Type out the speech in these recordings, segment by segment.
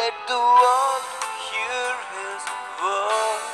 let the world hear his voice.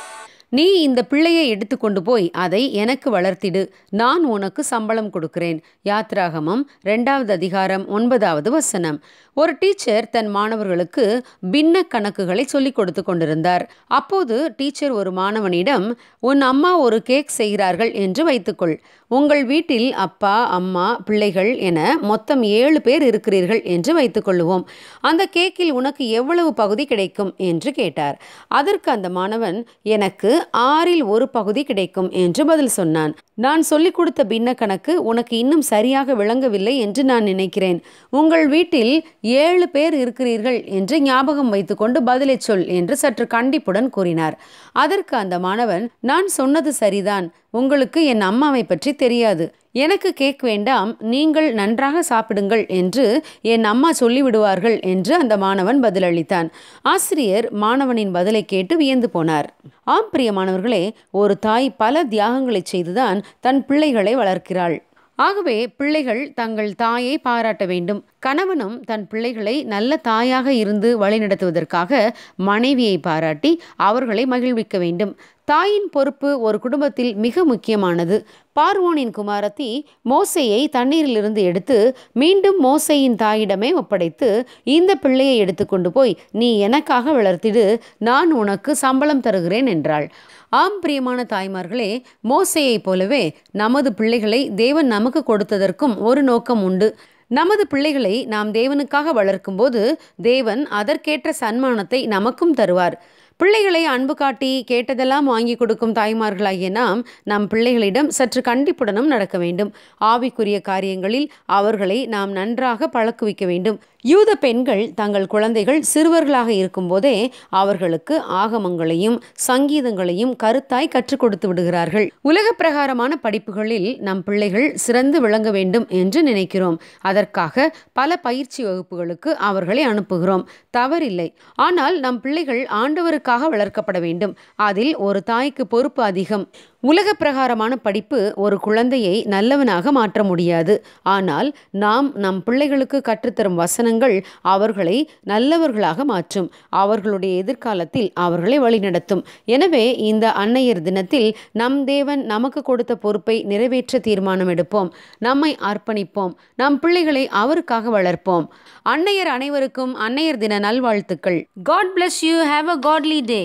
நீ இந்த பிள்ளையை எடுத்துக்கொண்டு போய் அதை எனக்கு வளர்த்திடு. நான் உனக்கு சம்பளம் கொடுக்கிறேன். யாத்ராகமம் ரெண்டாவது அதிகாரம் ஒன்பதாவது வசனம். ஒரு டீச்சர் தன் மாணவர்களுக்கு பின்ன கணக்குகளை சொல்லிக் கொடுத்து கொண்டிருந்தார். அப்போது டீச்சர் ஒரு மாணவனிடம் உன் அம்மா ஒரு கேக் செய்கிறார்கள் என்று வைத்துக்கொள். உங்கள் வீட்டில் அப்பா அம்மா பிள்ளைகள் என மொத்தம் ஏழு பேர் இருக்கிறீர்கள் என்று வைத்துக்கொள்வோம் அந்த கேக்கில் உனக்கு எவ்வளவு பகுதி கிடைக்கும்? என்று கேட்டார். அதற்கு அந்த மாணவன் எனக்கு ஆறில் ஒரு பகுதி கிடைக்கும் என்று பதில் சொன்னான். நான் சொல்லிக் கொடுத்த பின்ன கணக்கு உனக்கு இன்னும் சரியாக விளங்கவில்லை என்று நான் நினைக்கிறேன். உங்கள் வீட்டில் ஏழு பேர் இருக்கிறீர்கள் என்று ஞாபகம் வைத்துக்கொண்டு பதிலை சொல் என்று சற்று கண்டிப்புடன் கூறினார். அதற்கு அந்த மாணவன் நான் சொன்னது சரிதான். உங்களுக்கு என் அம்மாவை பற்றி தெரியாது. எனக்கு கேக் வேண்டாம் நீங்கள் நன்றாக சாப்பிடுங்கள் என்று என் அம்மா சொல்லிவிடுவார்கள் என்று அந்த மாணவன் பதிலளித்தான். ஆசிரியர் மாணவனின் பதிலை கேட்டு வியந்து போனார். ஆம் பிரியமானவர்களே ஒரு தாய் பல தியாகங்களை செய்துதான் தன் பிள்ளைகளை வளர்க்கிறாள். ஆகவே பிள்ளைகள் தங்கள் தாயை பாராட்ட வேண்டும். கணவனும் தன் பிள்ளைகளை நல்ல தாயாக இருந்து வழிநடத்துவதற்காக மனைவியை பாராட்டி அவர்களை மகிழ்விக்க வேண்டும். தாயின் பொறுப்பு ஒரு குடும்பத்தில் மிக முக்கியமானது. பார்வோனின் குமாரத்தி மோசையை தண்ணீரிலிருந்து எடுத்து மீண்டும் மோசையின் தாயிடமே ஒப்படைத்து இந்த பிள்ளையை எடுத்துக்கொண்டு போய் நீ எனக்காக வளர்த்திடு நான் உனக்கு சம்பளம் தருகிறேன் என்றாள். ஆம் பிரியமான தாய்மார்களே மோசையைப் போலவே நமது பிள்ளைகளை தேவன் நமக்கு கொடுத்ததற்கும் ஒரு நோக்கம் உண்டு. நமது பிள்ளைகளை நாம் தேவனுக்காக வளர்க்கும்போது தேவன் அதற்கேற்ற சன்மானத்தை நமக்கும் தருவார். பிள்ளைகளை அன்பு காட்டி கேட்டதெல்லாம் வாங்கி கொடுக்கும் தாய்மார்களாகிய நாம் நம் பிள்ளைகளிடம் சற்று கண்டிப்புடனும் நடக்க வேண்டும். ஆவிக்குரிய காரியங்களில் அவர்களை நாம் நன்றாக பழக்குவிக்க வேண்டும். யூத பெண்கள் தங்கள் குழந்தைகள் சிறுவர்களாக இருக்கும்போதே அவர்களுக்கு ஆகமங்களையும் சங்கீதங்களையும் கருத்தாய் கற்றுக் கொடுத்து விடுகிறார்கள். உலக பிரகாரமான படிப்புகளில் நம் பிள்ளைகள் சிறந்து விளங்க வேண்டும் என்று நினைக்கிறோம். அதற்காக பல பயிற்சி வகுப்புகளுக்கு அவர்களை அனுப்புகிறோம். தவறில்லை. ஆனால் நம் பிள்ளைகள் ஆண்டவருக்காக வளர்க்கப்பட வேண்டும். அதில் ஒரு தாய்க்கு பொறுப்பு அதிகம். உலக பிரகாரமான படிப்பு ஒரு குழந்தையை நல்லவனாக மாற்ற முடியாது. ஆனால் நாம் நம் பிள்ளைகளுக்கு கற்றுத்தரும் வசனங்கள் அவர்களை நல்லவர்களாக மாற்றும். அவர்களுடைய எதிர்காலத்தில் அவர்களை வழிநடத்தும். எனவே இந்த அன்னையர் தினத்தில் நம் தேவன் நமக்கு கொடுத்த பொறுப்பை நிறைவேற்ற தீர்மானம் எடுப்போம் நம்மை அர்ப்பணிப்போம். நம் பிள்ளைகளை அவருக்காக வளர்ப்போம். அன்னையர் அனைவருக்கும் அன்னையர் தின நல்வாழ்த்துக்கள். God bless you have a godly day